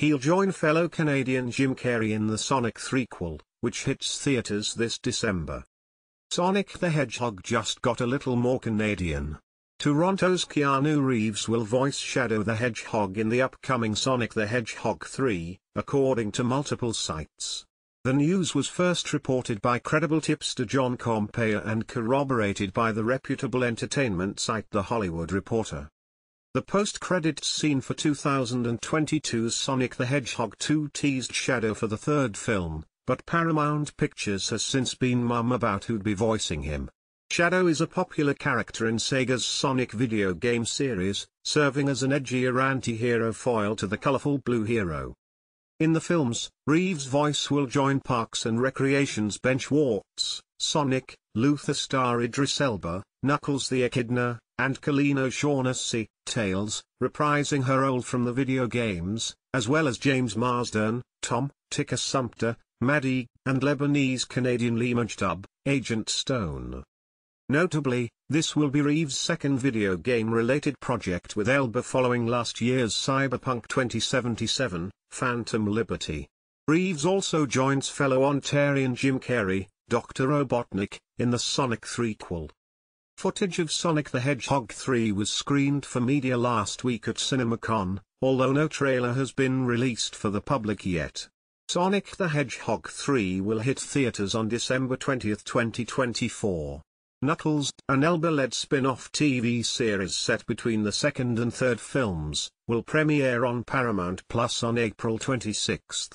He'll join fellow Canadian Jim Carrey in the Sonic threequel, which hits theaters this December. Sonic the Hedgehog just got a little more Canadian. Toronto's Keanu Reeves will voice Shadow the Hedgehog in the upcoming Sonic the Hedgehog 3, according to multiple sites. The news was first reported by credible tipster John Campea and corroborated by the reputable entertainment site The Hollywood Reporter. The post-credits scene for 2022's Sonic the Hedgehog 2 teased Shadow for the third film, but Paramount Pictures has since been mum about who'd be voicing him. Shadow is a popular character in Sega's Sonic video game series, serving as an edgier anti-hero foil to the colorful blue hero. In the films, Reeves' voice will join Parks and Recreation's Ben Schwartz, Sonic, Luther star Idris Elba, Knuckles the Echidna, and Colleen O'Shaughnessy, Tails, reprising her role from the video games, as well as James Marsden, Tom, Tika Sumpter, Maddie, and Lebanese-Canadian Lee Majdoub, Agent Stone. Notably, this will be Reeves' second video game-related project with Elba following last year's Cyberpunk 2077, Phantom Liberty. Reeves also joins fellow Ontarian Jim Carrey, Dr. Robotnik, in the Sonic 3 quel. Footage of Sonic the Hedgehog 3 was screened for media last week at CinemaCon, although no trailer has been released for the public yet. Sonic the Hedgehog 3 will hit theaters on December 20, 2024. Knuckles, an Elba-led spin-off TV series set between the second and third films, will premiere on Paramount Plus on April 26.